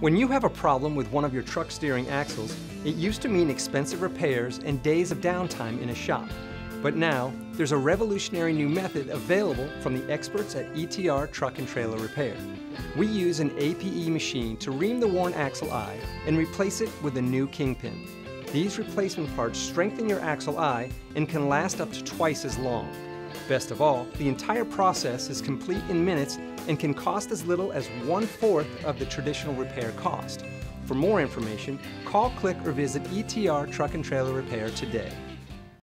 When you have a problem with one of your truck steering axles, it used to mean expensive repairs and days of downtime in a shop. But now, there's a revolutionary new method available from the experts at ETR Truck and Trailer Repair. We use an APE machine to ream the worn axle eye and replace it with a new kingpin. These replacement parts strengthen your axle eye and can last up to twice as long. Best of all, the entire process is complete in minutes and can cost as little as one-fourth of the traditional repair cost. For more information, call, click, or visit ETR Truck and Trailer Repair today.